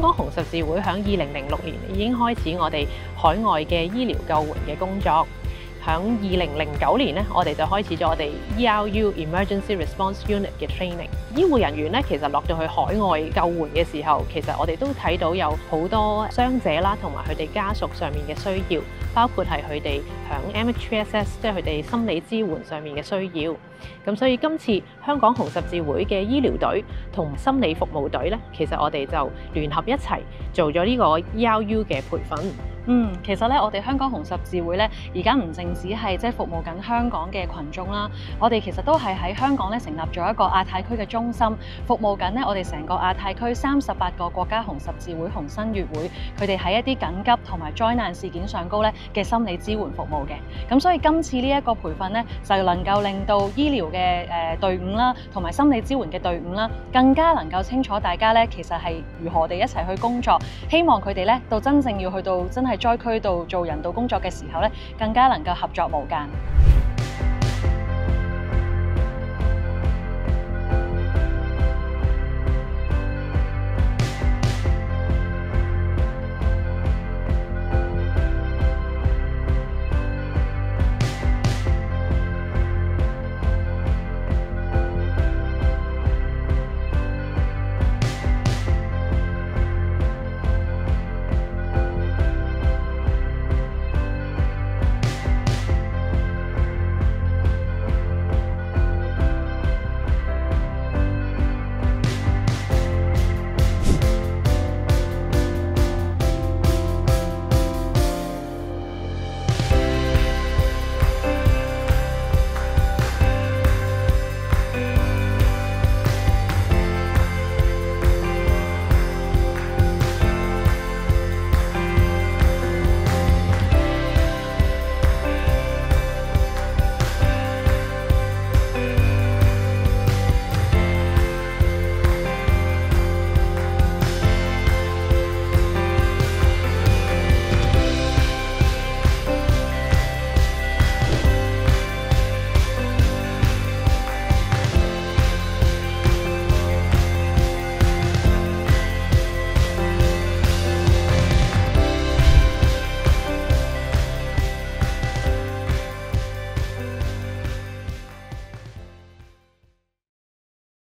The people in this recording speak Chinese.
香港红十字会响二零零六年已经开始我哋海外嘅医疗救援嘅工作。響二零零九年咧，我哋就開始咗我哋 ERU Emergency Response Unit 嘅 training。醫護人員咧，其實落到去海外救援嘅時候，其實我哋都睇到有好多傷者啦，同埋佢哋家屬上面嘅需要，包括係佢哋響 M.H.S.S. 即係佢哋心理支援上面嘅需要。咁所以今次香港紅十字會嘅醫療隊同心理服務隊咧，其實我哋就聯合一齊做咗呢個 ERU 嘅培訓。嗯，其實咧，我哋香港紅十字會咧，而家唔淨止係即係服務緊香港嘅群眾啦，我哋其實都係喺香港咧成立咗一個亞太區嘅中心，服務緊咧我哋成個亞太區三十八個國家紅十字會紅新月會，佢哋喺一啲緊急同埋災難事件上高咧嘅心理支援服務嘅。咁所以今次呢一個培訓咧，就能夠令到醫療嘅誒隊伍啦，同埋心理支援嘅隊伍啦，更加能夠清楚大家咧其實係如何地一齊去工作，希望佢哋咧到真正要去到真係喺灾区度做人道工作嘅时候咧，更加能够合作无间。